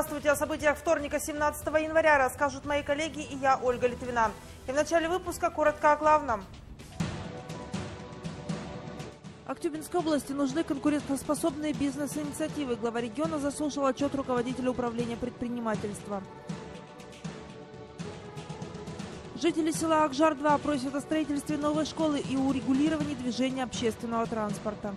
Здравствуйте! О событиях вторника, 17 января, расскажут мои коллеги и я, Ольга Литвина. И в начале выпуска коротко о главном. Актюбинской области нужны конкурентоспособные бизнес-инициативы. Глава региона заслушал отчет руководителя управления предпринимательства. Жители села Акжар-2 просят о строительстве новой школы и урегулировании движения общественного транспорта.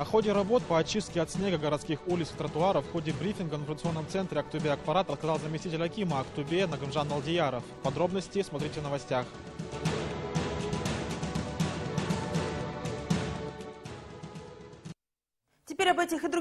О ходе работ по очистке от снега городских улиц и тротуаров в ходе брифинга в информационном центре Актубе Акпарат рассказал заместитель Акима Актубе Нагамжан Алдияров. Подробности смотрите в новостях.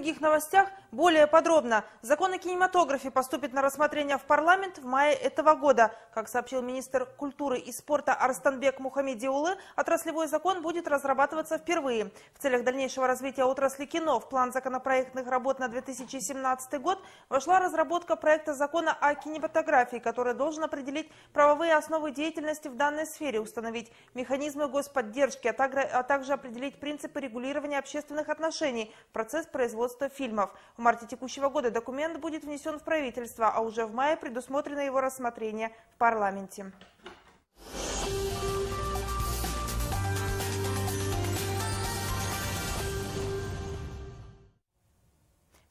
Других новостях более подробно. Закон о кинематографе поступит на рассмотрение в парламент в мае этого года. Как сообщил министр культуры и спорта Арстанбек Мухаммедиулы, отраслевой закон будет разрабатываться впервые. В целях дальнейшего развития отрасли кино в план законопроектных работ на 2017 год вошла разработка проекта закона о кинематографии, который должен определить правовые основы деятельности в данной сфере, установить механизмы господдержки, а также определить принципы регулирования общественных отношений в процесс производства фильмов. В марте текущего года документ будет внесен в правительство, а уже в мае предусмотрено его рассмотрение в парламенте.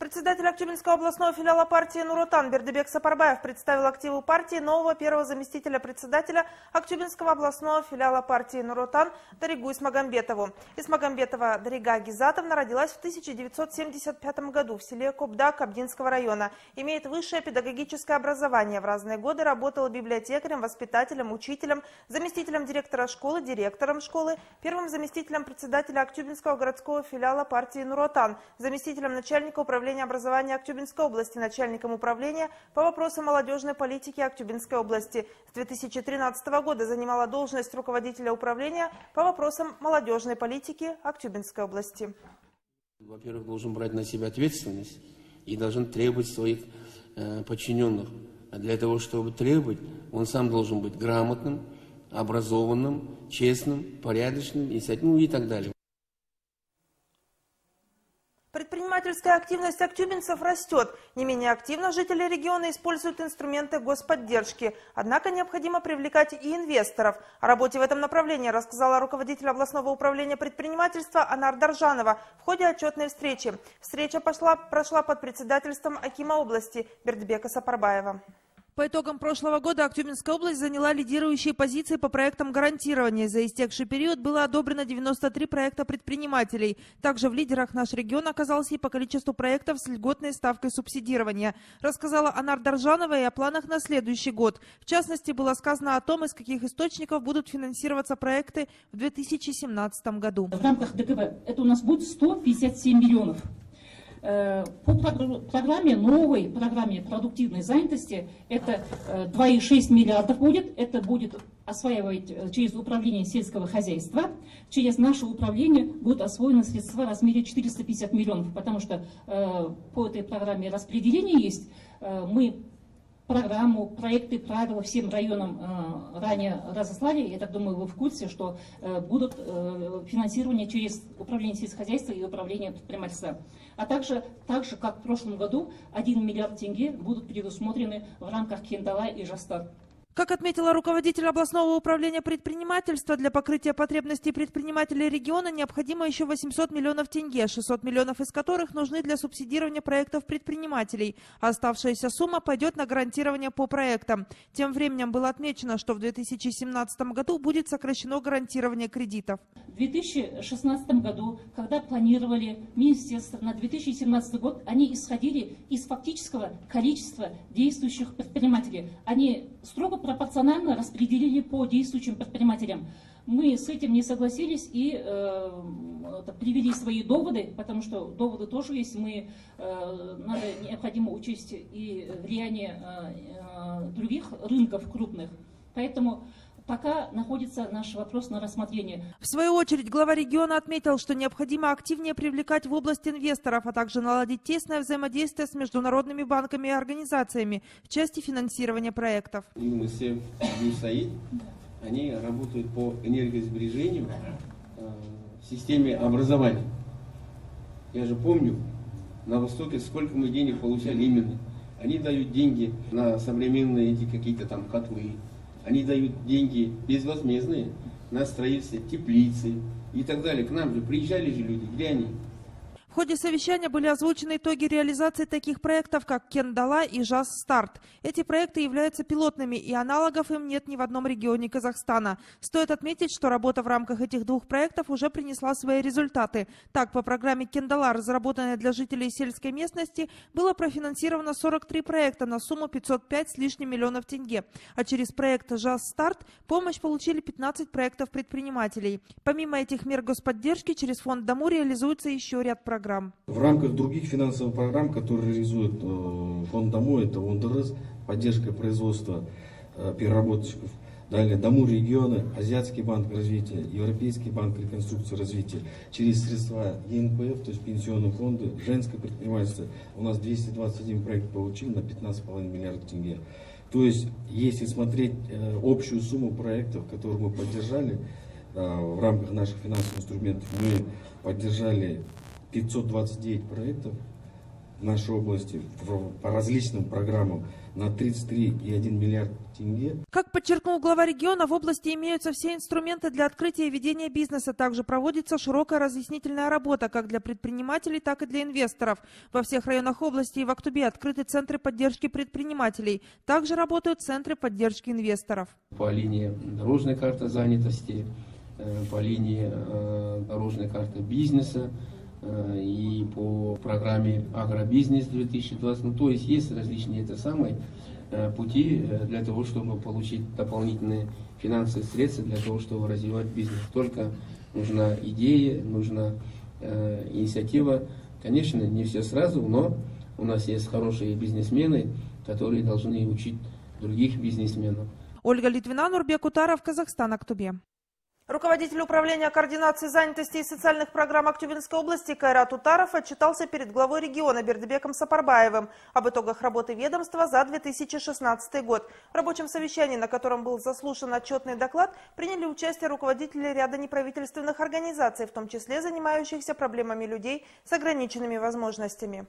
Председатель Актюбинского областного филиала партии «Нуротан» Бердебек Сапарбаев представил активу партии нового первого заместителя председателя Актюбинского областного филиала партии «Нуротан» Даригу Исмагамбетову. Исмагамбетова Дарига Гизатовна родилась в 1975 году в селе Кобда Кабдинского района. Имеет высшее педагогическое образование. В разные годы работала библиотекарем, воспитателем, учителем, заместителем директора школы, директором школы, первым заместителем председателя Актюбинского городского филиала партии «Нуротан», заместителем начальника управления управления образования Актюбинской области, начальником управления по вопросам молодежной политики Актюбинской области. С 2013 года занимала должность руководителя управления по вопросам молодежной политики Актюбинской области. Во-первых, должен брать на себя ответственность и должен требовать своих э, подчиненных. А для того, чтобы требовать, он сам должен быть грамотным, образованным, честным, порядочным и, ну, и так далее. Предпринимательская активность актюбинцев растет. Не менее активно жители региона используют инструменты господдержки. Однако необходимо привлекать и инвесторов. О работе в этом направлении рассказала руководитель областного управления предпринимательства Анар Даржанова в ходе отчетной встречи. Встреча пошла, прошла под председательством Акима области Бердбека Сапарбаева. По итогам прошлого года Актюбинская область заняла лидирующие позиции по проектам гарантирования. За истекший период было одобрено 93 проекта предпринимателей. Также в лидерах наш регион оказался и по количеству проектов с льготной ставкой субсидирования. Рассказала Анар Доржанова и о планах на следующий год. В частности, было сказано о том, из каких источников будут финансироваться проекты в 2017 году. В рамках ДКБ это у нас будет 157 миллионов. Э, по программе, новой программе продуктивной занятости, это 2,6 э, миллиардов будет, это будет осваивать э, через управление сельского хозяйства. Через наше управление будут освоены средства в размере 450 миллионов, потому что по этой программе распределение есть. Мы программу, проекты, правила всем районам э, ранее разослали. Я так думаю, вы в курсе, что э, будут э, финансирование через управление сельскохозяйства и управление предпринимательства. А также, так же, как в прошлом году, 1 миллиард тенге будут предусмотрены в рамках Кендала и Жастар. Как отметила руководитель областного управления предпринимательства, для покрытия потребностей предпринимателей региона необходимо еще 800 миллионов тенге, 600 миллионов из которых нужны для субсидирования проектов предпринимателей. Оставшаяся сумма пойдет на гарантирование по проектам. Тем временем было отмечено, что в 2017 году будет сокращено гарантирование кредитов. В 2016 году, когда планировали министерство на 2017 год, они исходили из фактического количества действующих предпринимателей. Они строго пропорционально распределили по действующим предпринимателям. Мы с этим не согласились и э, привели свои доводы, потому что доводы тоже есть. Мы, э, надо необходимо учесть и влияние э, э других рынков крупных. Поэтому пока находится наш вопрос на рассмотрении. В свою очередь, глава региона отметил, что необходимо активнее привлекать в область инвесторов, а также наладить тесное взаимодействие с международными банками и организациями в части финансирования проектов. ЮНИСЕФ, ЮСАИД, они работают по энергосбережению э, в системе образования. Я же помню, на Востоке, сколько мы денег получали именно. Они дают деньги на современные эти какие-то там котлы. Они дают деньги безвозмездные на строительство теплицы и так далее. К нам же приезжали же люди, где они? Ходе совещания были озвучены итоги реализации таких проектов, как Кендала и Жаз Старт. Эти проекты являются пилотными, и аналогов им нет ни в одном регионе Казахстана. Стоит отметить, что работа в рамках этих двух проектов уже принесла свои результаты. Так, по программе Кендала, разработанной для жителей сельской местности, было профинансировано 43 проекта на сумму 505 с лишним миллионов тенге. А через проект Жаз Старт помощь получили 15 проектов предпринимателей. Помимо этих мер господдержки, через фонд Дому реализуется еще ряд программ программ. В рамках других финансовых программ, которые реализует э, фонд Дому, это ОНДРС, поддержка производства э, переработчиков, далее Дому регионы, Азиатский банк развития, Европейский банк реконструкции и развития, через средства ЕНПФ, то есть пенсионные фонды, женское предпринимательство, у нас 221 проект получили на 15,5 миллиардов тенге. То есть, если смотреть э, общую сумму проектов, которые мы поддержали, в рамках наших финансовых инструментов мы поддержали 529 проектов в нашей области по различным программам на 33,1 миллиард тенге. Как подчеркнул глава региона, в области имеются все инструменты для открытия и ведения бизнеса. Также проводится широкая разъяснительная работа как для предпринимателей, так и для инвесторов. Во всех районах области и в Актубе открыты центры поддержки предпринимателей. Также работают центры поддержки инвесторов. По линии дорожной карты занятости, э, по линии э, дорожной карты бизнеса, и по программе «Агробизнес 2020». Ну, то есть есть различные это самые э, пути э, для того, чтобы получить дополнительные финансовые средства для того, чтобы развивать бизнес. Только нужна идея, нужна э, инициатива. Конечно, не все сразу, но у нас есть хорошие бизнесмены, которые должны учить других бизнесменов. Ольга Литвина, Нурбек Утаров, Казахстан, Актубе. Руководитель управления координации занятости и социальных программ Актюбинской области Кайрат Утаров отчитался перед главой региона Бердебеком Сапарбаевым об итогах работы ведомства за 2016 год. В рабочем совещании, на котором был заслушан отчетный доклад, приняли участие руководители ряда неправительственных организаций, в том числе занимающихся проблемами людей с ограниченными возможностями.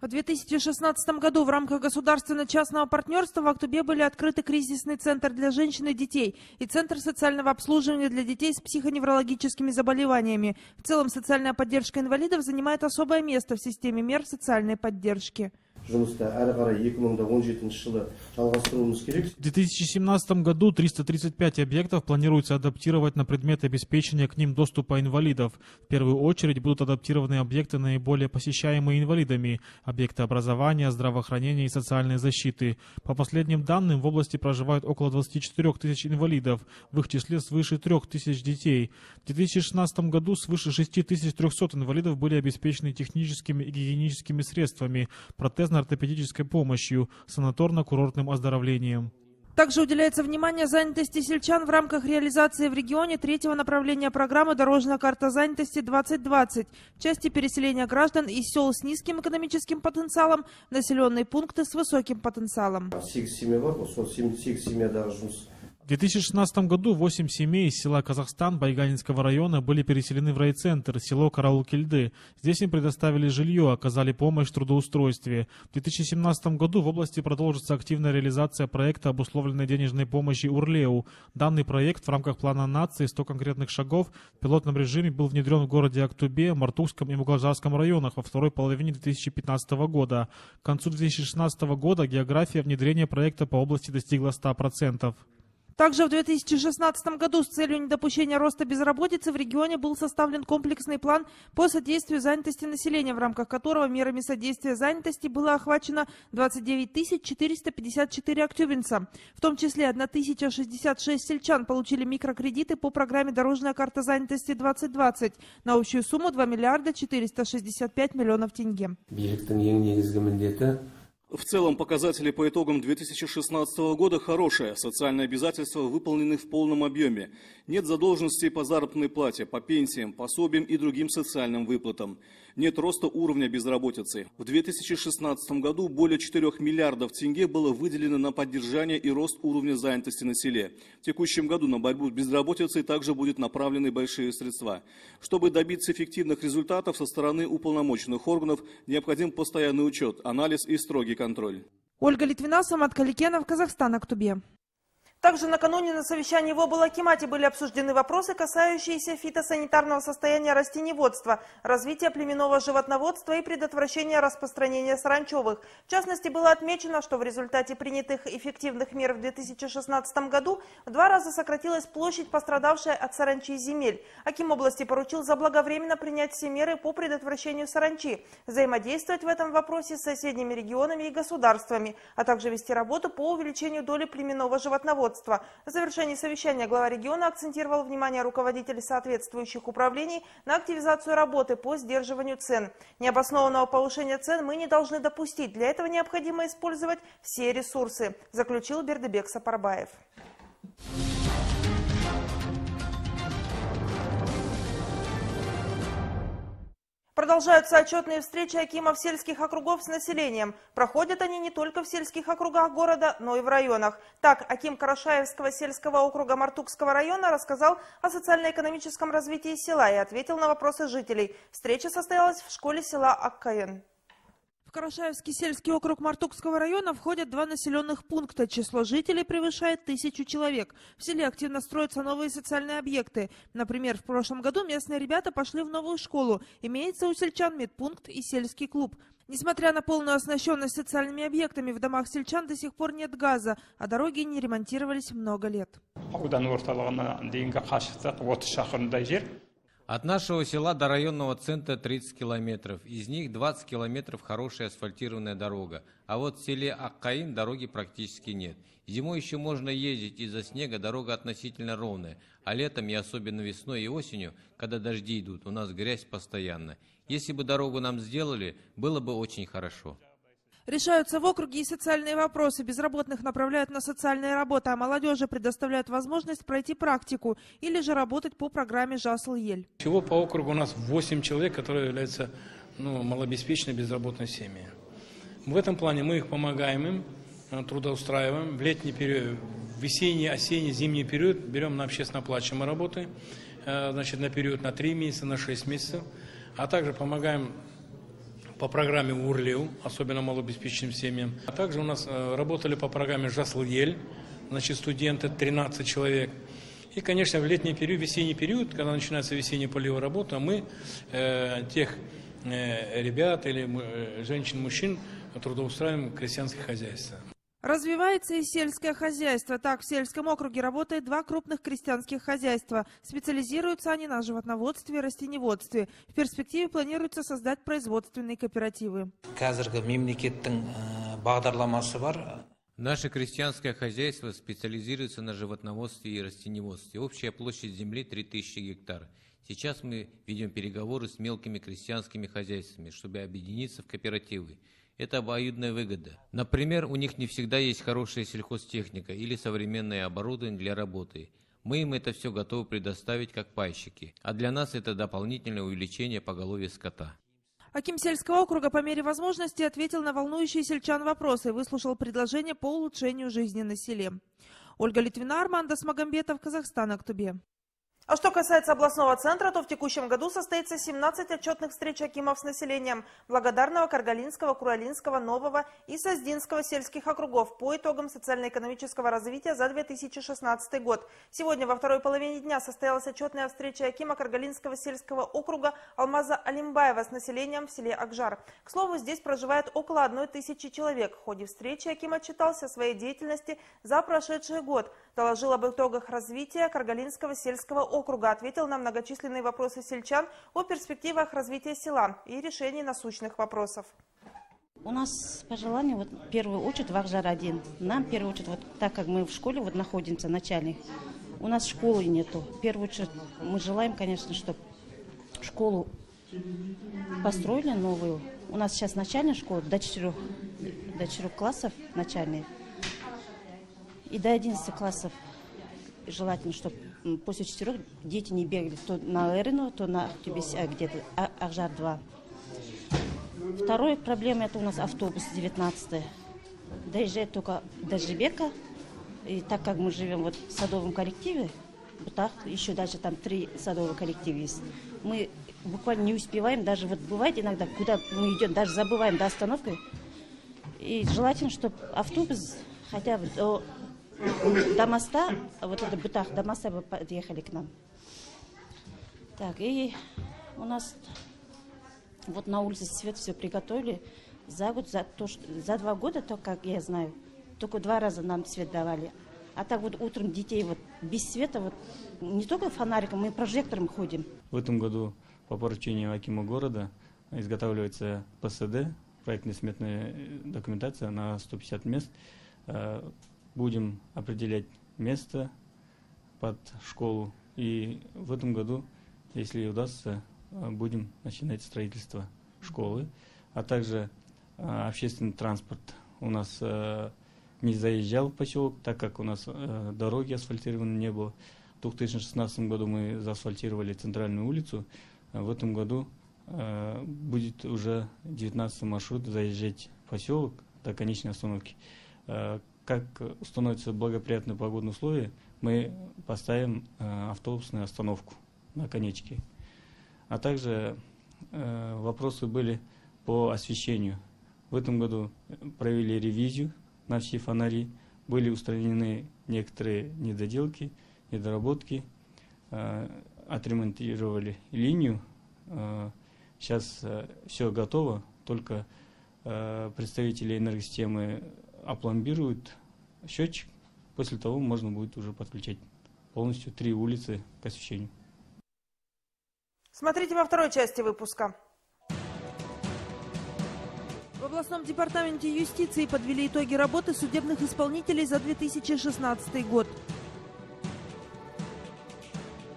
В 2016 году в рамках государственно-частного партнерства в Актубе были открыты кризисный центр для женщин и детей и центр социального обслуживания для детей с психоневрологическими заболеваниями. В целом социальная поддержка инвалидов занимает особое место в системе мер социальной поддержки жұмысты әрі қарай 2017 жылы жалғастыруымыз керек. В 2017 году 335 объектов планируется адаптировать на предмет обеспечения к ним доступа инвалидов. В первую очередь будут адаптированы объекты, наиболее посещаемые инвалидами, объекты образования, здравоохранения и социальной защиты. По последним данным, в области проживают около 24 тысяч инвалидов, в их числе свыше 3 тысяч детей. В 2016 году свыше 6300 инвалидов были обеспечены техническими и гигиеническими средствами, протезно ортопедической помощью, санаторно-курортным оздоровлением. Также уделяется внимание занятости сельчан в рамках реализации в регионе третьего направления программы «Дорожная карта занятости-2020» в части переселения граждан из сел с низким экономическим потенциалом в населенные пункты с высоким потенциалом. 2016 году 8 семей из села Казахстан Байганинского района были переселены в райцентр, село Караул-Кильды. Здесь им предоставили жилье, оказали помощь в трудоустройстве. В 2017 году в области продолжится активная реализация проекта обусловленной денежной помощи Урлеу. Данный проект в рамках плана нации 100 конкретных шагов в пилотном режиме был внедрен в городе Актубе, Мартукском и Муглажарском районах во второй половине 2015 года. К концу 2016 года география внедрения проекта по области достигла 100%. Также в 2016 году с целью недопущения роста безработицы в регионе был составлен комплексный план по содействию занятости населения, в рамках которого мерами содействия занятости было охвачено 29 454 актюбинца. В том числе 1066 сельчан получили микрокредиты по программе «Дорожная карта занятости-2020» на общую сумму 2 миллиарда 465 миллионов тенге. В целом показатели по итогам 2016 года хорошие. Социальные обязательства выполнены в полном объеме. Нет задолженностей по заработной плате, по пенсиям, пособиям и другим социальным выплатам. Нет роста уровня безработицы. В 2016 году более 4 миллиардов тенге было выделено на поддержание и рост уровня занятости на селе. В текущем году на борьбу с безработицей также будут направлены большие средства. Чтобы добиться эффективных результатов со стороны уполномоченных органов, необходим постоянный учет, анализ и строгий контроль. Ольга Литвина, Самат Каликенов, Казахстан, Актубе. Также накануне на совещании в облакимате были обсуждены вопросы, касающиеся фитосанитарного состояния растеневодства, развития племенного животноводства и предотвращения распространения саранчевых. В частности, было отмечено, что в результате принятых эффективных мер в 2016 году в два раза сократилась площадь, пострадавшая от саранчи земель. Аким области поручил заблаговременно принять все меры по предотвращению саранчи, взаимодействовать в этом вопросе с соседними регионами и государствами, а также вести работу по увеличению доли племенного животноводства руководства. В завершении совещания глава региона акцентировал внимание руководителей соответствующих управлений на активизацию работы по сдерживанию цен. Необоснованного повышения цен мы не должны допустить. Для этого необходимо использовать все ресурсы, заключил Бердебек Сапарбаев. Продолжаются отчетные встречи акимов сельских округов с населением. Проходят они не только в сельских округах города, но и в районах. Так, аким Карашаевского сельского округа Мартукского района рассказал о социально-экономическом развитии села и ответил на вопросы жителей. Встреча состоялась в школе села Аккаен. В Карашаевский сельский округ Мартукского района входят два населенных пункта. Число жителей превышает тысячу человек. В селе активно строятся новые социальные объекты. Например, в прошлом году местные ребята пошли в новую школу. Имеется у сельчан медпункт и сельский клуб. Несмотря на полную оснащенность социальными объектами, в домах сельчан до сих пор нет газа, а дороги не ремонтировались много лет. От нашего села до районного центра 30 километров. Из них 20 километров хорошая асфальтированная дорога. А вот в селе Аккаин дороги практически нет. Зимой еще можно ездить, из-за снега дорога относительно ровная. А летом и особенно весной и осенью, когда дожди идут, у нас грязь постоянно. Если бы дорогу нам сделали, было бы очень хорошо. Решаются в округе и социальные вопросы. Безработных направляют на социальные работы, а молодежи предоставляют возможность пройти практику или же работать по программе «Жасл-Ель». Всего по округу у нас 8 человек, которые являются ну, малообеспеченной безработной семьей. В этом плане мы их помогаем им, э, трудоустраиваем. В летний период, в весенний, осенний, зимний период берем на общественно оплачиваемые работы, э, значит, на период на 3 месяца, на 6 месяцев. А также помогаем по программе УРЛИУ, особенно малообеспеченным семьям. А также у нас э, работали по программе ЖАСЛ-ЕЛЬ, значит, студенты 13 человек. И, конечно, в летний период, весенний период, когда начинается весенняя полевая работа, мы э, тех э, ребят или э, женщин, мужчин трудоустраиваем в крестьянских хозяйствах. Развивается и сельское хозяйство. Так, в сельском округе работает два крупных крестьянских хозяйства. Специализируются они на животноводстве и растеневодстве. В перспективе планируется создать производственные кооперативы. Наше крестьянское хозяйство специализируется на животноводстве и растеневодстве. Общая площадь земли 3000 гектар. Сейчас мы ведем переговоры с мелкими крестьянскими хозяйствами, чтобы объединиться в кооперативы. Это обоюдная выгода. Например, у них не всегда есть хорошая сельхозтехника или современное оборудование для работы. Мы им это все готовы предоставить как пайщики, а для нас это дополнительное увеличение поголовья скота. Аким сельского округа по мере возможности ответил на волнующие сельчан вопросы и выслушал предложения по улучшению жизни на селе. Ольга Литвина, Армандо Смагамбетов, Казахстан, Актубе. А что касается областного центра, то в текущем году состоится 17 отчетных встреч Акимов с населением Благодарного, Каргалинского, Куралинского, Нового и Создинского сельских округов по итогам социально-экономического развития за 2016 год. Сегодня во второй половине дня состоялась отчетная встреча Акима Каргалинского сельского округа Алмаза Алимбаева с населением в селе Акжар. К слову, здесь проживает около одной тысячи человек. В ходе встречи Аким отчитался о своей деятельности за прошедший год, доложил об итогах развития Каргалинского сельского округа ответил на многочисленные вопросы сельчан о перспективах развития села и решении насущных вопросов. У нас пожелание, вот, в первую очередь, Вахжар-1. Нам, в первую очередь, вот, так как мы в школе вот, находимся, начальник, у нас школы нету. В первую очередь, мы желаем, конечно, чтобы школу построили новую. У нас сейчас начальная школа до четырех, до четырех классов начальные. И до 11 классов желательно, чтобы после четырех дети не бегали то на Эрину, то на Актюбис, а где-то а, Ахжар-2. Вторая проблема это у нас автобус 19 Доезжает только до Жибека. И так как мы живем вот в садовом коллективе, так еще даже там три садовых коллектива есть, мы буквально не успеваем, даже вот бывает иногда, куда мы идем, даже забываем до остановки. И желательно, чтобы автобус хотя бы до до моста, вот это Бытах, до моста бы подъехали к нам. Так, и у нас вот на улице свет все приготовили. За год, за, то, что, за два года, то, как я знаю, только два раза нам свет давали. А так вот утром детей вот без света, вот не только фонариком, мы прожектором ходим. В этом году по поручению Акима города изготавливается ПСД, проектно-сметная документация на 150 мест э, будем определять место под школу. И в этом году, если удастся, э, будем начинать строительство школы, а также э, общественный транспорт. У нас э, не заезжал в поселок, так как у нас дороги асфальтированы не было. В 2016 году мы заасфальтировали центральную улицу. В этом году будет уже 19 маршрут заезжать в поселок до конечной остановки как становятся благоприятные погодные условия, мы поставим э, автобусную остановку на конечке. А также э, вопросы были по освещению. В этом году провели ревизию на все фонари, были устранены некоторые недоделки, недоработки, э, отремонтировали линию. Сейчас все готово, только представители энергосистемы опломбируют счетчик. После того можно будет уже подключать полностью три улицы к освещению. Смотрите во второй части выпуска. В областном департаменте юстиции подвели итоги работы судебных исполнителей за 2016 год.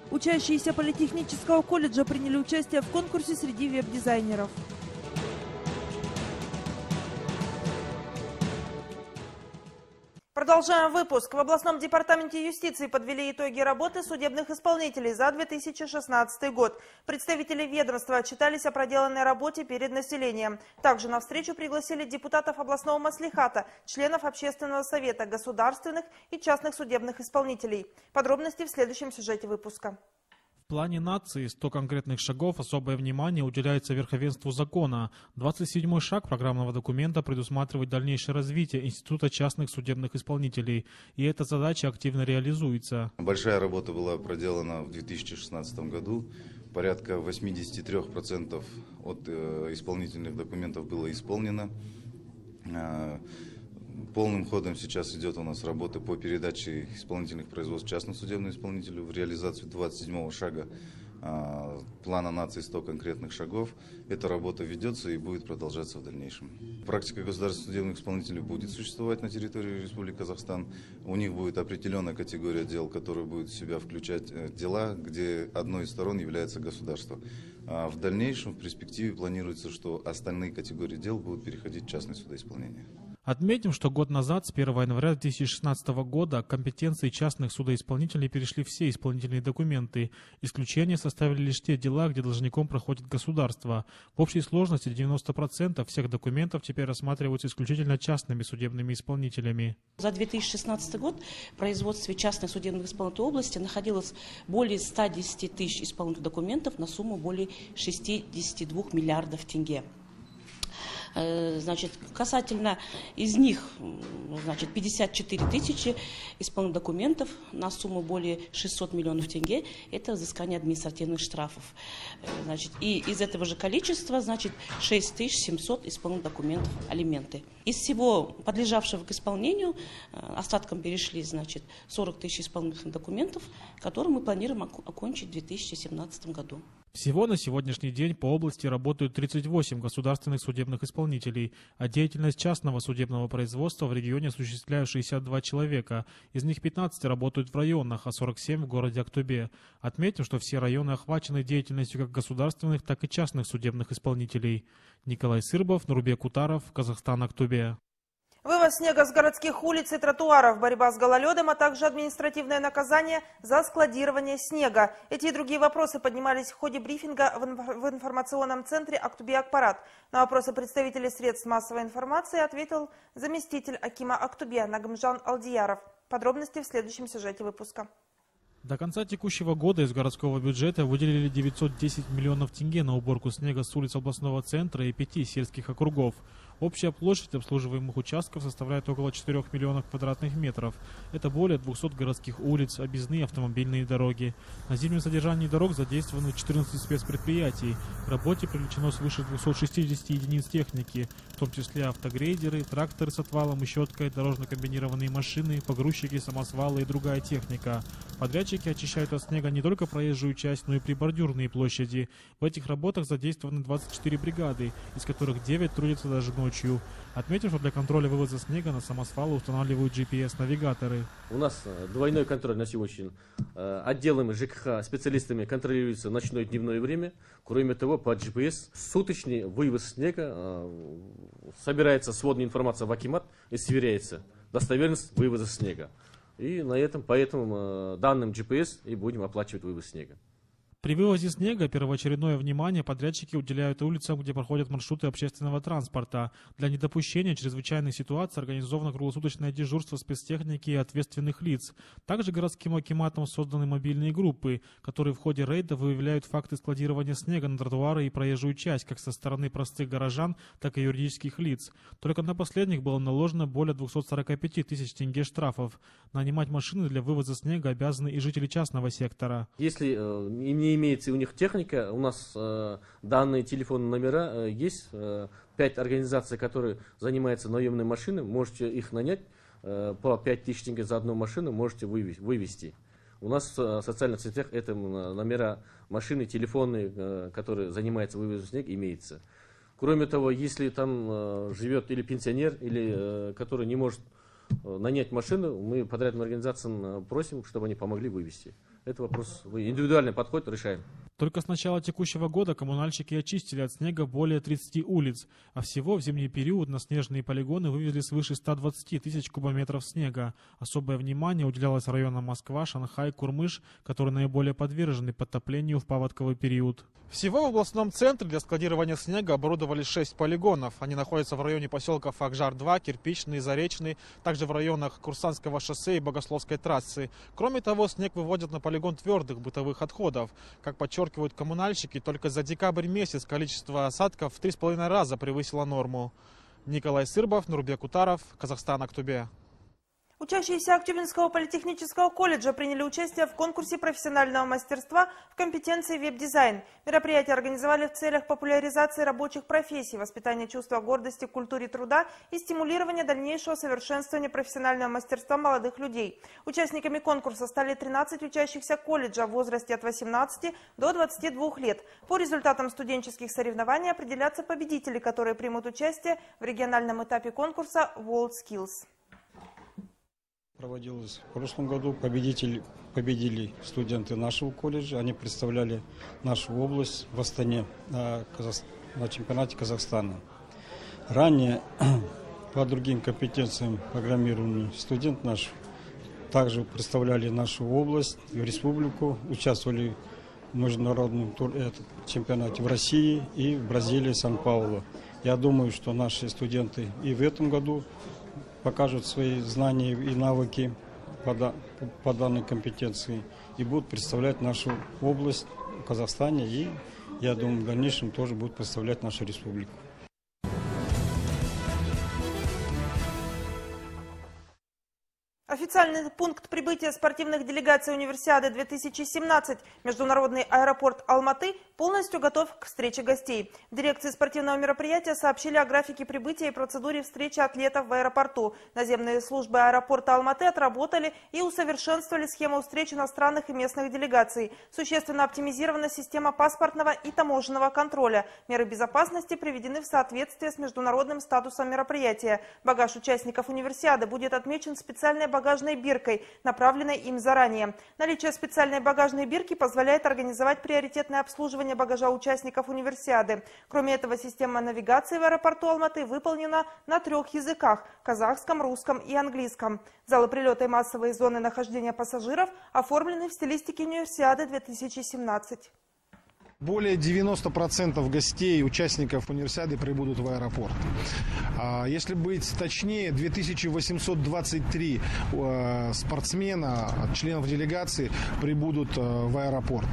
Учащиеся политехнического колледжа приняли участие в конкурсе среди веб-дизайнеров. Продолжаем выпуск. В областном департаменте юстиции подвели итоги работы судебных исполнителей за 2016 год. Представители ведомства отчитались о проделанной работе перед населением. Также на встречу пригласили депутатов областного маслихата, членов общественного совета, государственных и частных судебных исполнителей. Подробности в следующем сюжете выпуска плане нации 100 конкретных шагов особое внимание уделяется верховенству закона. 27-й шаг программного документа предусматривает дальнейшее развитие Института частных судебных исполнителей, и эта задача активно реализуется. Большая работа была проделана в 2016 году. Порядка 83% от э, исполнительных документов было исполнено. Полным ходом сейчас идет у нас работа по передаче исполнительных производств частному судебному исполнителю в реализацию 27-го шага а, плана нации 100 конкретных шагов. Эта работа ведется и будет продолжаться в дальнейшем. Практика государственных судебных исполнителей будет существовать на территории Республики Казахстан. У них будет определенная категория дел, которая будет в себя включать э, дела, где одной из сторон является государство. А в дальнейшем, в перспективе планируется, что остальные категории дел будут переходить в частное судоисполнение. Отметим, что год назад, с 1 января 2016 года, компетенции частных судоисполнителей перешли все исполнительные документы. Исключение составили лишь те дела, где должником проходит государство. В общей сложности 90% всех документов теперь рассматриваются исключительно частными судебными исполнителями. За 2016 год в производстве частных судебных исполнителей области находилось более 110 тысяч исполнительных документов на сумму более 62 миллиардов тенге. Э, значит, касательно из них, значит, 54 тысячи исполненных документов на сумму более 600 миллионов тенге. Это взыскание административных штрафов. Э, значит, и из этого же количества, значит, 6700 исполненных документов алименты. Из всего подлежавшего к исполнению э, остатком перешли, значит, 40 тысяч исполнительных документов, которые мы планируем окончить в 2017 году. Всего на сегодняшний день по области работают 38 государственных судебных исполнителей, а деятельность частного судебного производства в регионе осуществляют 62 человека. Из них 15 работают в районах, а 47 в городе Актубе. Отметим, что все районы охвачены деятельностью как государственных, так и частных судебных исполнителей. Николай Сырбов, Нурбек Кутаров, Казахстан, Актубе. Вывоз снега с городских улиц и тротуаров, борьба с гололедом, а также административное наказание за складирование снега. Эти и другие вопросы поднимались в ходе брифинга в информационном центре «Актубе Акпарат». На вопросы представителей средств массовой информации ответил заместитель Акима Актубе Нагмжан Алдияров. Подробности в следующем сюжете выпуска. До конца текущего года из городского бюджета выделили 910 миллионов тенге на уборку снега с улиц областного центра и пяти сельских округов. Общая площадь обслуживаемых участков составляет около 4 миллионов квадратных метров. Это более 200 городских улиц, объездные автомобильные дороги. На зимнем содержании дорог задействованы 14 спецпредприятий. К работе привлечено свыше 260 единиц техники, том числе автогрейдеры, тракторы с отвалом и щеткой, дорожно-комбинированные машины, погрузчики, самосвалы и другая техника. Подрядчики очищают от снега не только проезжую часть, но и прибордюрные площади. В этих работах задействованы 24 бригады, из которых 9 трудятся даже ночью. Отметим, что для контроля вывоза снега на самосвалы устанавливают GPS-навигаторы. У нас э, двойной контроль на сегодня. Э, отделами ЖКХ специалистами контролируется ночное и дневное время. Кроме того, по GPS суточный вывоз снега э, собирается сводная информация в Акимат и сверяется достоверность вывоза снега. И на этом, по этим данным GPS и будем оплачивать вывоз снега. При вывозе снега первоочередное внимание подрядчики уделяют улицам, где проходят маршруты общественного транспорта. Для недопущения чрезвычайных ситуаций организовано круглосуточное дежурство спецтехники и ответственных лиц. Также городским акиматом созданы мобильные группы, которые в ходе рейда выявляют факты складирования снега на тротуары и проезжую часть, как со стороны простых горожан, так и юридических лиц. Только на последних было наложено более 245 тысяч тенге штрафов. Нанимать машины для вывоза снега обязаны и жители частного сектора. Если э, имеется у них техника, у нас э, данные телефонные номера э, есть, э, пять организаций, которые занимаются наемной машиной, можете их нанять э, по 5 тысяч тенге за одну машину, можете вывести. У нас э, в социальных сетях это номера машины, телефонные, э, которые занимаются вывозом снега, имеется. Кроме того, если там э, живет или пенсионер, или который не может нанять машину, мы подрядным организациям просим, чтобы они помогли вывести. Это вопрос, вы индивидуальный подход решаем. Только с начала текущего года коммунальщики очистили от снега более 30 улиц, а всего в зимний период на снежные полигоны вывезли свыше 120 тысяч кубометров снега. Особое внимание уделялось районам Москва, Шанхай, Курмыш, которые наиболее подвержены подтоплению в паводковый период. Всего в областном центре для складирования снега оборудовали 6 полигонов. Они находятся в районе поселков Акжар-2, Кирпичный, Заречный, также в районах Курсанского шоссе и Богословской трассы. Кроме того, снег выводят на полигон твердых бытовых отходов. Как подчеркивают подчеркивают коммунальщики, только за декабрь месяц количество осадков в три с половиной раза превысило норму. Николай Сырбов, Нурбек Утаров, Казахстан, Актубе. Учащиеся Актюбинского политехнического колледжа приняли участие в конкурсе профессионального мастерства в компетенции веб-дизайн. Мероприятие организовали в целях популяризации рабочих профессий, воспитания чувства гордости к культуре труда и стимулирования дальнейшего совершенствования профессионального мастерства молодых людей. Участниками конкурса стали 13 учащихся колледжа в возрасте от 18 до 22 лет. По результатам студенческих соревнований определятся победители, которые примут участие в региональном этапе конкурса World Skills проводилась в прошлом году. Победитель, победили студенты нашего колледжа. Они представляли нашу область в Астане на, на чемпионате Казахстана. Ранее по другим компетенциям программирования студент наш также представляли нашу область и республику, участвовали в международном тур, чемпионате в России и в Бразилии, Сан-Паулу. Я думаю, что наши студенты и в этом году покажут свои знания и навыки по, по данной компетенции и будут представлять нашу область в Казахстане и, я думаю, в дальнейшем тоже будут представлять нашу республику. Официальный пункт прибытия спортивных делегаций Универсиады 2017 Международный аэропорт Алматы полностью готов к встрече гостей. В дирекции спортивного мероприятия сообщили о графике прибытия и процедуре встречи атлетов в аэропорту. Наземные службы аэропорта Алматы отработали и усовершенствовали схему встреч иностранных и местных делегаций. Существенно оптимизирована система паспортного и таможенного контроля. Меры безопасности приведены в соответствие с международным статусом мероприятия. Багаж участников универсиады будет отмечен специальной багажной биркой, направленной им заранее. Наличие специальной багажной бирки позволяет организовать приоритетное обслуживание багажа участников универсиады. Кроме этого, система навигации в аэропорту Алматы выполнена на трех языках – казахском, русском и английском. Залы прилета и массовые зоны нахождения пассажиров оформлены в стилистике универсиады 2017. Более 90% гостей, участников универсиады прибудут в аэропорт. А, если быть точнее, 2823 э, спортсмена, членов делегации прибудут э, в аэропорт.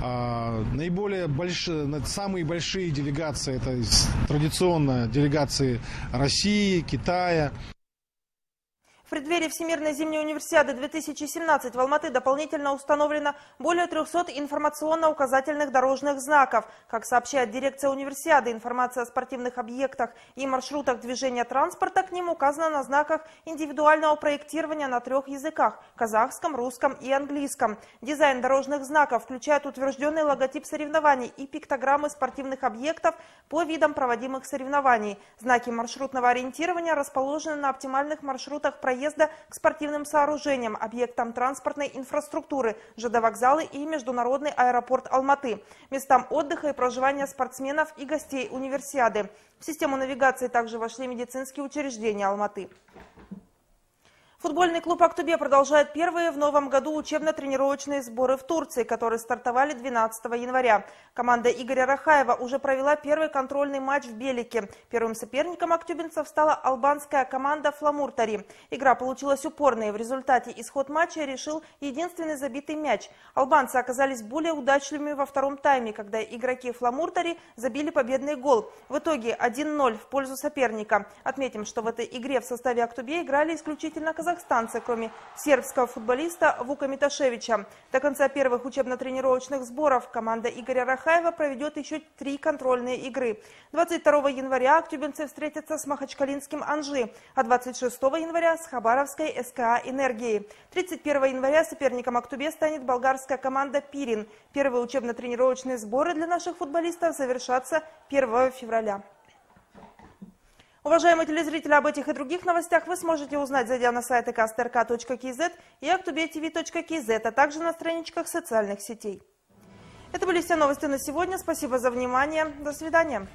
А, наиболее большие, самые большие делегации, это традиционно делегации России, Китая, преддверии Всемирной зимней универсиады 2017 в Алматы дополнительно установлено более 300 информационно-указательных дорожных знаков. Как сообщает дирекция универсиады, информация о спортивных объектах и маршрутах движения транспорта к ним указана на знаках индивидуального проектирования на трех языках – казахском, русском и английском. Дизайн дорожных знаков включает утвержденный логотип соревнований и пиктограммы спортивных объектов по видам проводимых соревнований. Знаки маршрутного ориентирования расположены на оптимальных маршрутах проезда проезда к спортивным сооружениям, объектам транспортной инфраструктуры, ЖД-вокзалы и Международный аэропорт Алматы, местам отдыха и проживания спортсменов и гостей универсиады. В систему навигации также вошли медицинские учреждения Алматы. Футбольный клуб «Актубе» продолжает первые в новом году учебно-тренировочные сборы в Турции, которые стартовали 12 января. Команда Игоря Рахаева уже провела первый контрольный матч в Белике. Первым соперником актюбинцев стала албанская команда «Фламуртари». Игра получилась упорной. В результате исход матча решил единственный забитый мяч. Албанцы оказались более удачливыми во втором тайме, когда игроки «Фламуртари» забили победный гол. В итоге 1-0 в пользу соперника. Отметим, что в этой игре в составе «Актубе» играли исключительно казахстанцы казахстанца, кроме сербского футболиста Вука Миташевича. До конца первых учебно-тренировочных сборов команда Игоря Рахаева проведет еще три контрольные игры. 22 января актюбинцы встретятся с Махачкалинским Анжи, а 26 января с Хабаровской СКА «Энергией». 31 января соперником Актубе станет болгарская команда «Пирин». Первые учебно-тренировочные сборы для наших футболистов завершатся 1 февраля. Уважаемые телезрители, об этих и других новостях вы сможете узнать, зайдя на сайты kstrk.kz и актубетв.kz, а также на страничках социальных сетей. Это были все новости на сегодня. Спасибо за внимание. До свидания.